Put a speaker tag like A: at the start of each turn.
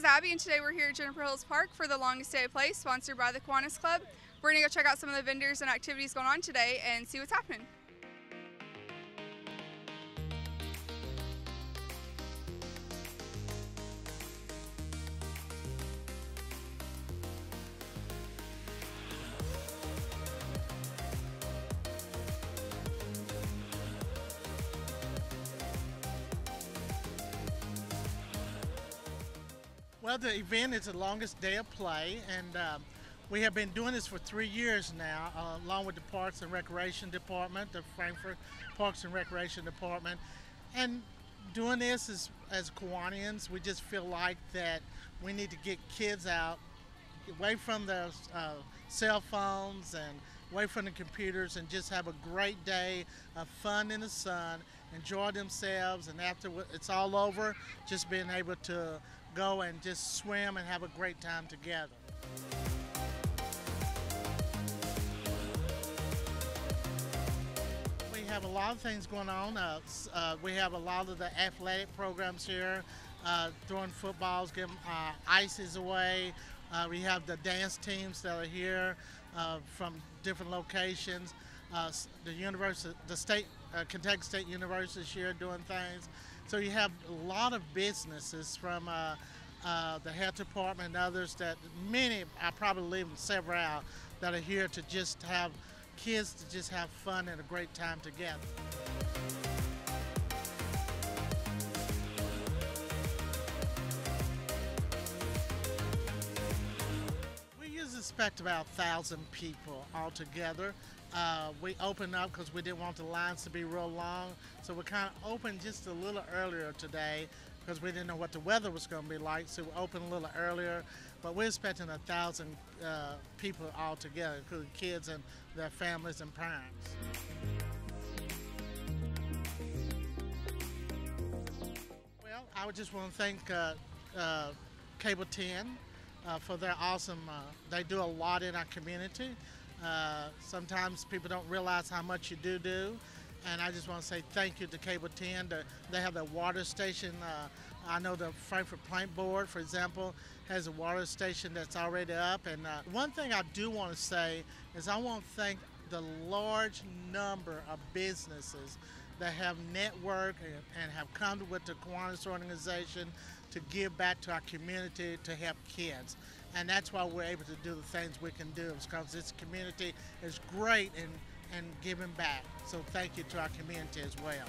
A: is Abby, and today we're here at Juniper Hills Park for the longest day of play, sponsored by the Kiwanis Club. We're gonna go check out some of the vendors and activities going on today and see what's happening.
B: Well, the event is the longest day of play, and um, we have been doing this for three years now, uh, along with the Parks and Recreation Department, the Frankfort Parks and Recreation Department. And doing this as, as Kiwanians, we just feel like that we need to get kids out, away from their uh, cell phones and away from the computers, and just have a great day of fun in the sun, enjoy themselves, and after it's all over, just being able to go and just swim and have a great time together. We have a lot of things going on. Uh, uh, we have a lot of the athletic programs here, uh, throwing footballs, giving uh, ices away. Uh, we have the dance teams that are here uh, from different locations. The university, the state, Kentucky State University is here doing things. So you have a lot of businesses from uh, uh, the health department and others that many, I probably leave several out, that are here to just have kids to just have fun and a great time together. Expect about a thousand people altogether. Uh, we opened up because we didn't want the lines to be real long, so we kind of opened just a little earlier today because we didn't know what the weather was going to be like, so we opened a little earlier. But we're expecting a thousand uh, people all together, including kids and their families and parents. Well, I would just want to thank uh, uh, Cable 10 uh, for their awesome, uh, they do a lot in our community. Uh, sometimes people don't realize how much you do do. And I just want to say thank you to Cable 10. To, they have the water station. Uh, I know the Frankfort Plant Board, for example, has a water station that's already up. And uh, one thing I do want to say is I want to thank the large number of businesses that have networked and have come with the Kiwanis organization to give back to our community to help kids. And that's why we're able to do the things we can do because this community is great in, in giving back. So thank you to our community as well.